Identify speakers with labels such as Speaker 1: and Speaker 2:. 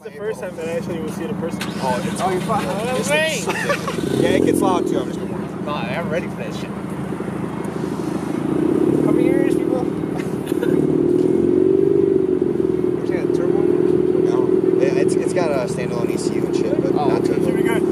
Speaker 1: It's the first time that I actually will see it in person.
Speaker 2: Oh, it's,
Speaker 3: Oh, you're fine.
Speaker 1: Oh,
Speaker 2: it's
Speaker 1: great.
Speaker 2: yeah, it gets loud too. I'm just gonna warn you.
Speaker 3: No, I'm ready for that shit. Cover your ears, people. What's that, turbo?
Speaker 2: No, yeah, it's it's got a standalone ECU and shit, but
Speaker 3: Oh,
Speaker 2: not turbo.
Speaker 1: Should be good.
Speaker 3: Go